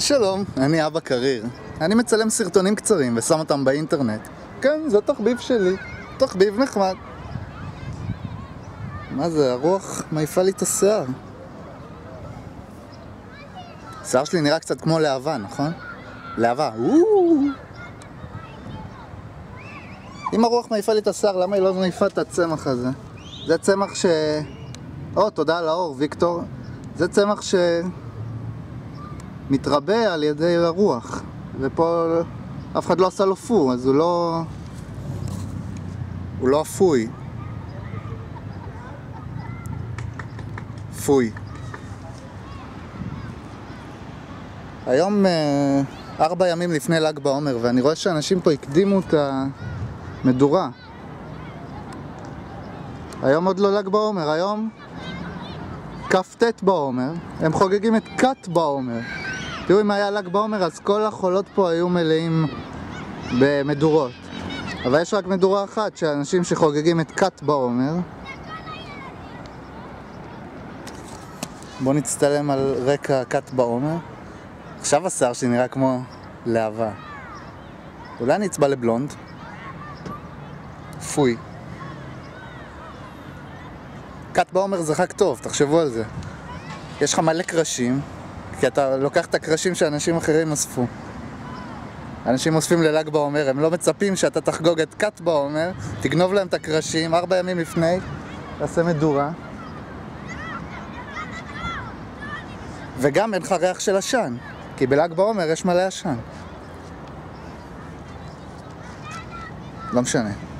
שלום, אני אבא קריר. אני מצלם סרטונים קצרים ושם אותם באינטרנט. כן, זה תחביב שלי. תחביב נחמד. מה זה, הרוח מעיפה לי את השיער. השיער שלי נראה קצת כמו להבה, נכון? להבה. אם הרוח מעיפה לי את השיער, למה היא לא מעיפה את הצמח הזה? זה צמח ש... או, תודה על האור, ויקטור. זה צמח שמתרבה על ידי הרוח. ופה אף אחד לא עשה לו פו, אז הוא לא... הוא לא אפוי. פוי. היום אה, ארבע ימים לפני ל"ג בעומר, ואני רואה שאנשים פה הקדימו את המדורה. היום עוד לא ל"ג בעומר, היום כ"ט בעומר, הם חוגגים את כת בעומר. תראו אם היה ל"ג בעומר אז כל החולות פה היו מלאים במדורות. אבל יש רק מדורה אחת של אנשים שחוגגים את כת בעומר. בואו נצטלם על רקע כת בעומר. עכשיו השיער שלי נראה כמו להבה. אולי אני אצבע לבלונד? פוי. כת בעומר זה חג טוב, תחשבו על זה. יש לך מלא קרשים, כי אתה לוקח את הקרשים שאנשים אחרים אספו. אנשים אוספים לל"ג בעומר, הם לא מצפים שאתה תחגוג את כת בעומר, תגנוב להם את הקרשים ארבע ימים לפני, תעשה מדורה. וגם אין לך ריח של עשן, כי בל"ג בעומר יש מלא עשן. לא משנה.